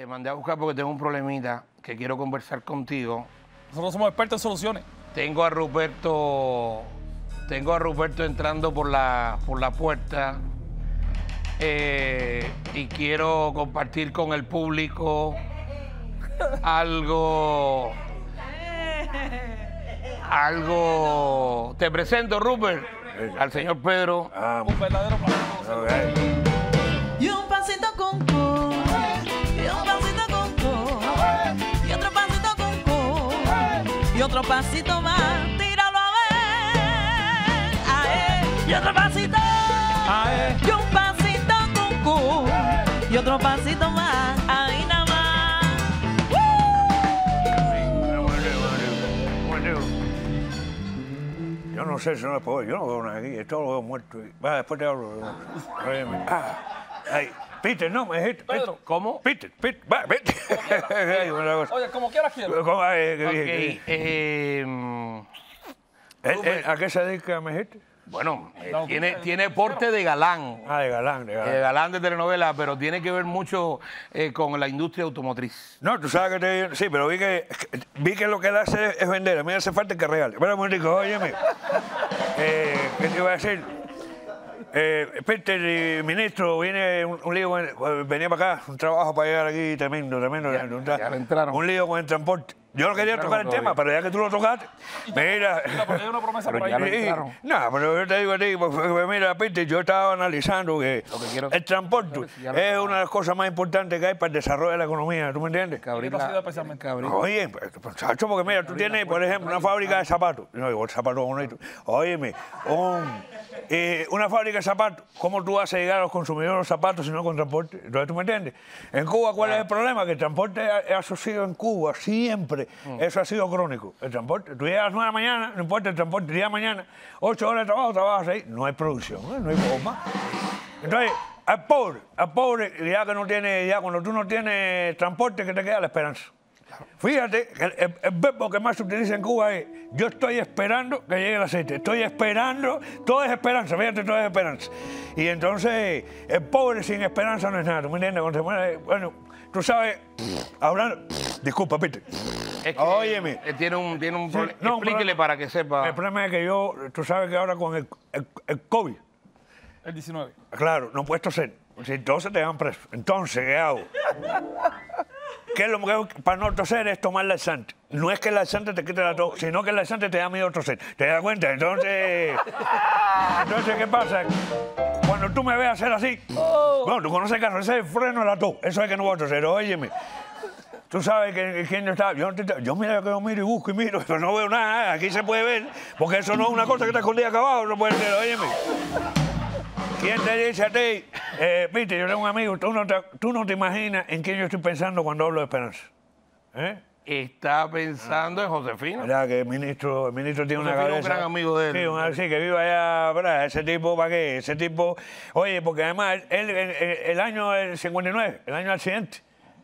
Te mandé a buscar porque tengo un problemita que quiero conversar contigo. Nosotros somos expertos en soluciones. Tengo a Ruperto, tengo a Ruperto entrando por la, por la puerta eh, y quiero compartir con el público algo, algo. Te presento, Rupert, al señor Pedro. Ah, Un verdadero placer. Y un pasito con otro pasito más, tíralo a ver, ae, y otro pasito, Ae. y un pasito con cu, y otro pasito más, ahí nada más. Yo no sé si no es por yo no veo nada aquí, esto lo veo muerto. Va, después te hablo. Ah, ay, Peter, no, dijiste. Pedro. ¿Cómo? Peter, Peter, va, Peter. Oye, como quieras quiero. Eh, mm, ¿Eh, eh, ¿A qué se dedica, me dijiste? bueno, eh, No, tiene, tiene porte de galán. Ah, de galán, de eh, galán. galán de telenovela, pero tiene que ver mucho eh, con la industria automotriz. No, tú sabes que te... Sí, pero vi que, vi que lo que él hace es vender. A mí me hace falta que regale. Espera un momentico, óyeme. Eh, ¿Qué te iba a decir? Eh, Peter, eh, ministro, viene un, un lío, con- venía para acá, un trabajo para llegar aquí tremendo, tremendo. Ya- un, ya entraron. un lío con el transporte. Yo no quería tocar el tema, pero ya que tú lo tocaste, mira... Porque hay una promesa por ahí. No, pero yo te digo a ti, pues, pues, mira, Peter, yo estaba analizando que, el transporte es una de las cosas más importantes que hay para el desarrollo de la economía, ¿tú me entiendes? Oye, pues, muchacho, porque mira, tú tienes, por ejemplo, una fábrica de zapatos. No, digo, el zapato bonito. Óyeme, eh, una fábrica de zapatos, ¿cómo tú vas a llegar a los consumidores los zapatos si no con transporte? Entonces, ¿tú me entiendes? En Cuba, ¿cuál es el problema? Que el transporte ha- ha sido en Cuba siempre. Eso ha sido crónico. El transporte. Tú llegas a las 9 de la mañana, no importa el transporte, día de mañana, 8 horas de trabajo, trabajas ahí. No hay producción, ¿eh? no hay bomba. Entonces, al pobre, al pobre, ya que no tiene, ya cuando tú no tienes transporte, que te queda la esperanza. Fíjate, el, el- el verbo que más se utiliza en Cuba es yo estoy esperando que llegue el aceite, estoy esperando, todo es esperanza, fíjate, todo es esperanza. Y entonces, el pobre sin esperanza no es nada, ¿tú me entiendes? Cuando se muere, bueno, tú sabes, hablando, disculpa, Peter, Es que Óyeme. él tiene un, tiene un Sí, problema. no, Explíquele pero- para que sepa. el problema es que yo, tú sabes que ahora con el, el, el COVID, El 19. Claro, no puedes toser. Si entonces te van preso. Entonces, ¿qué hago? ¿Qué es lo que para no toser es tomar laxante? No es que el laxante te quite la tos, sino que el laxante te da miedo toser. ¿Te das cuenta? Entonces, entonces ¿qué pasa? Cuando tú me ves hacer así, bueno, tú conoces el carro, ese es el freno de la tos. Eso es que no voy a toser. Óyeme. Tú sabes que, quién estaba. Yo, no te- yo mira que yo miro y busco y miro, pero no veo nada. Aquí se puede ver, porque eso no es una cosa que está escondida acá abajo, no puede ser. Óyeme. ¿Quién te dice a ti? Eh, Viste, yo tengo un amigo, tú no, te, tú no te imaginas en quién yo estoy pensando cuando hablo de esperanza. ¿Eh? Está pensando en Josefina. ¿Verdad que el ministro, el ministro tiene una Josefina, un cabeza? gran amigo de él. Sí, un- sí, que vive allá, ¿verdad? Ese tipo, ¿para qué? Ese tipo, oye, porque además él, el, el año del 59, el año del accidente,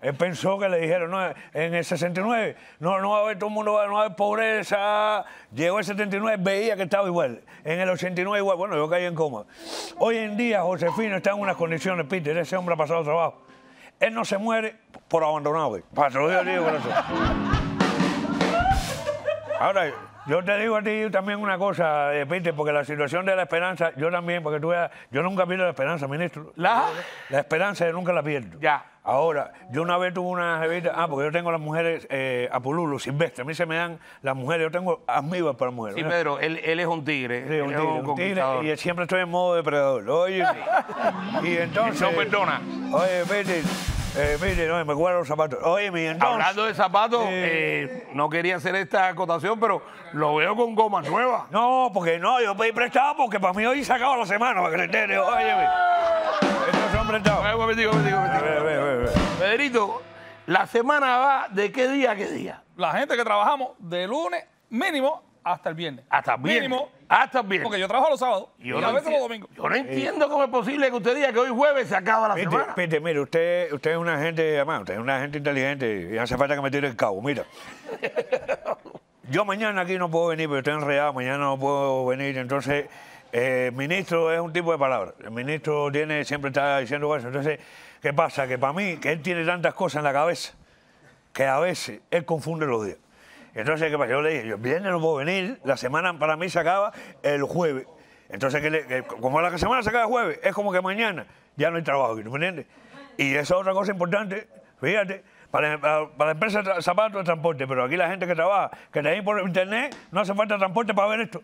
él pensó que le dijeron, no, en el 69, no, no va a haber todo el mundo, no va a haber pobreza. Llegó el 79, veía que estaba igual. En el 89 igual, bueno, yo caí en coma. Hoy en día Josefino está en unas condiciones, Peter, ese hombre ha pasado trabajo. Él no se muere por abandonado, güey. Para, te lo digo con eso. Ahora, yo te digo a ti también una cosa, eh, Peter, porque la situación de la esperanza, yo también, porque tú veas, yo nunca pierdo la esperanza, ministro. ¿La? La esperanza yo nunca la pierdo. Ya. Ahora, yo una vez tuve una revista, ah, porque yo tengo las mujeres eh, a pululo, silvestre, a mí se me dan las mujeres, yo tengo amigos para mujeres. Sí, ¿no? Pedro, él, él es un tigre. Sí, él un es tigre, un un tigre, y siempre estoy en modo depredador. Oye, y entonces... No perdona. Oye, Peter, eh, Peter, no, me guardo los zapatos. Oye, mi entonces... Hablando de zapatos, Eh. eh, no quería hacer esta acotación, pero lo veo con gomas nuevas. No, porque no, yo pedí prestado porque para mí hoy se acaba la semana, para que te enteres. Óyeme. Estos son prestados. Un momentico, un momentico, ve, ve. Pedrito, la semana va de qué día a qué día. La gente que trabajamos de lunes mínimo hasta el viernes. Hasta el viernes. Mínimo. Hasta el viernes. Porque yo trabajo los sábados y Yo a no veces los domingos. Yo no entiendo cómo es posible que usted diga que hoy jueves se acaba la semana. Peter, mire, usted, usted es una gente, además, usted es una gente inteligente y hace falta que me tire el cabo. Mira. Yo mañana aquí no puedo venir, pero estoy enredado, mañana no puedo venir. Entonces, eh, el ministro es un tipo de palabra. El ministro tiene, siempre está diciendo eso. Entonces, ¿Qué pasa? Que para mí, que él tiene tantas cosas en la cabeza, que a veces él confunde los días. Entonces, ¿qué pasa? Yo le dije, yo el viernes no puedo venir, la semana para mí se acaba el jueves. Entonces, que le- que como la semana se acaba el jueves, es como que mañana ya no hay trabajo aquí, ¿no me entiendes? Y esa es otra cosa importante, fíjate, para, para- para la empresa zapatos de transporte, pero aquí la gente que trabaja, que ven por internet, no hace falta transporte para ver esto.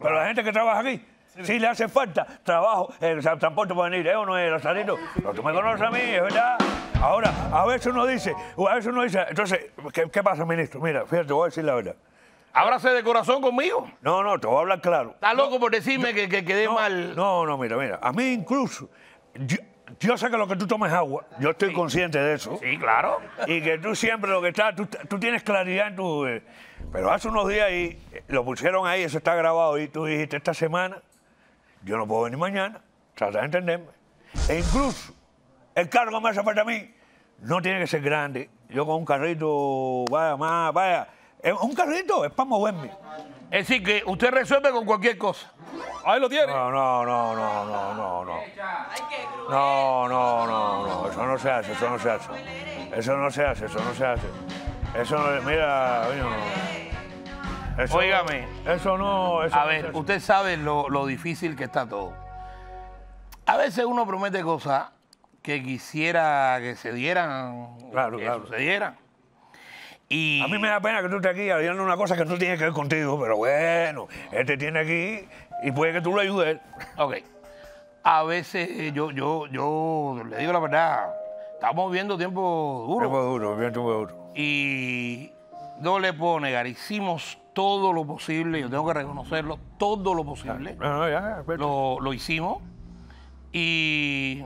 Pero la gente que trabaja aquí, sí le hace falta trabajo, sea, transporte para venir, ¿eh o no es, Rosarito? Pero tú me conoces a mí, es verdad. Ahora, a veces uno dice, a veces uno dice, entonces, ¿qué, qué pasa, ministro? Mira, fíjate, te voy a decir la verdad. Ábrase de corazón conmigo. No, no, te voy a hablar claro. Estás loco por decirme que, que quedé No, mal. No, no, mira, mira. A mí incluso, yo, yo sé que lo que tú tomes agua, yo estoy consciente de eso. Sí, claro. Y que tú siempre lo que estás, tú, tú tienes claridad en tu... eh, pero hace unos días ahí, eh, lo pusieron ahí, eso está grabado y tú dijiste, esta semana, yo no puedo venir mañana, trata de entenderme. E incluso, el carro que me hace falta a mí, no tiene que ser grande. Yo con un carrito, vaya más, vaya, un carrito, es para moverme. Es decir, que usted resuelve con cualquier cosa. Ahí lo tiene. No, no, no, no, no, no, no. No, no, no, no, eso no se hace, eso no se hace. Eso no se hace, eso no se hace. Eso no, mira, coño, eso, Óigame. Eso no, eso A no ver, usted sabe lo, lo difícil que está todo. A veces uno promete cosas que quisiera que se dieran, Claro, que claro. sucedieran. Y A mí me da pena que tú estés aquí hablando una cosa que no tiene que ver contigo, pero bueno, él te tiene aquí y puede que tú lo ayudes. Ok. A veces yo, yo, yo le digo la verdad, estamos viviendo tiempo duro. Tiempo duro, bien tiempo duro. Y no le puedo negar, hicimos todo lo posible, yo tengo que reconocerlo, todo lo posible. No, no, ya. Lo, lo hicimos. Y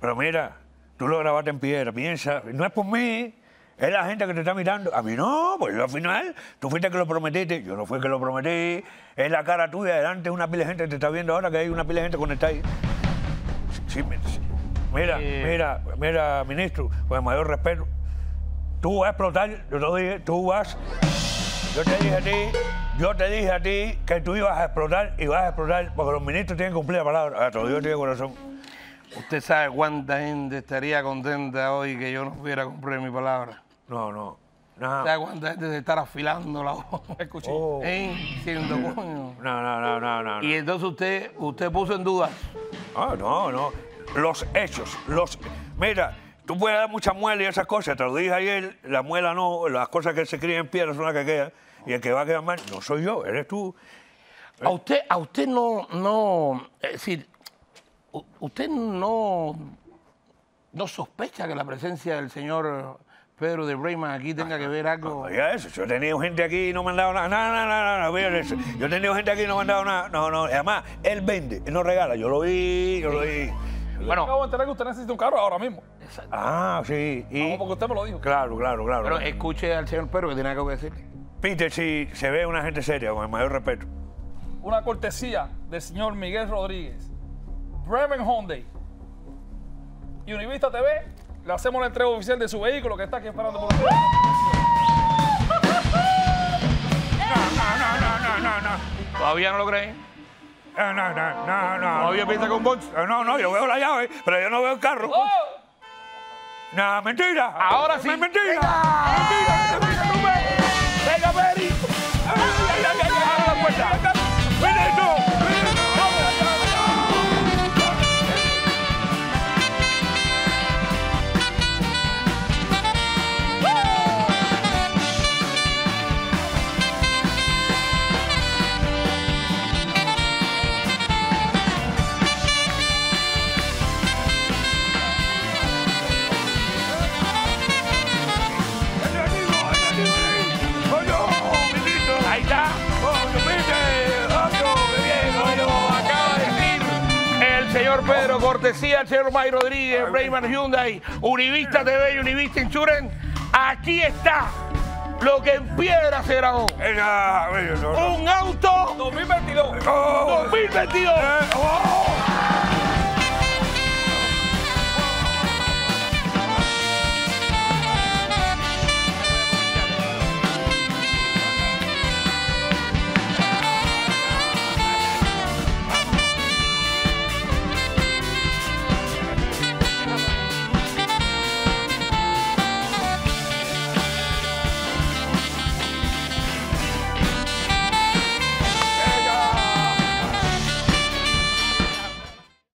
Pero mira, tú lo grabaste en piedra, piensa, no es por mí, es la gente que te está mirando. A mí no, pues yo al final, tú fuiste que lo prometiste, yo no fui que lo prometí, es la cara tuya, delante una pila de gente que te está viendo ahora, que hay una pila de gente conectada ahí. Sí, sí. Mira, Eh. mira, mira, ministro, con el mayor respeto, tú vas a explotar, yo te dije, tú vas, yo te dije a ti, yo te dije a ti que tú ibas a explotar y vas a explotar, porque los ministros tienen que cumplir la palabra, Ah, te lo digo a ti de corazón. usted sabe cuánta gente estaría contenta hoy que yo no pudiera cumplir mi palabra. No, no. No, ¿Sabe cuánta gente se estará afilando la voz? El cuchillo. Oh. ¿Eh? Diciendo, coño. no, no, no, no, no. Y entonces usted, usted puso en duda. Ah, no, no. Los hechos, los... Mira, tú puedes dar mucha muela y esas cosas, te lo dije ayer, la muela no, las cosas que se crían en piedra son las que quedan, y el que va a quedar mal no soy yo, eres tú. A usted, a usted no, no, es decir, usted no, no sospecha que la presencia del señor Pedro de Breyman aquí tenga que ver algo. Oiga eso, yo he tenido gente aquí y no me han dado nada, no, no, no, no, eso. yo he tenido gente aquí y no me han dado nada, no, no, además, él vende, él no regala, yo lo vi, yo lo vi. Bueno, Acabo de enterar que usted necesita un carro ahora mismo. Ah, sí, y... Vamos, porque usted me lo dijo. Claro, claro, claro. pero escuche al señor Pedro que tiene algo que decirle. Peter, si se ve una gente seria, con el mayor respeto. Una cortesía del señor Miguel Rodríguez. Bremen Hyundai. Y Univista TV, le hacemos la entrega oficial de su vehículo que está aquí esperando por usted. No, no, no, no, no, no. ¿Todavía no lo creen? No, no, no, no, no. ¿Todavía piensa con Box? Eh, No, no, yo veo la llave, pero yo no veo el carro. ¡Oh! No, mentira. Ahora sí. Mentira. Mentira. Señor Pedro, cortesía al señor May Rodríguez, Brayman Hyundai, Univista TV y Univista Insurance. Aquí está lo que en piedra se grabó. No, no. Un auto 2022. Oh, 2022. eh, oh.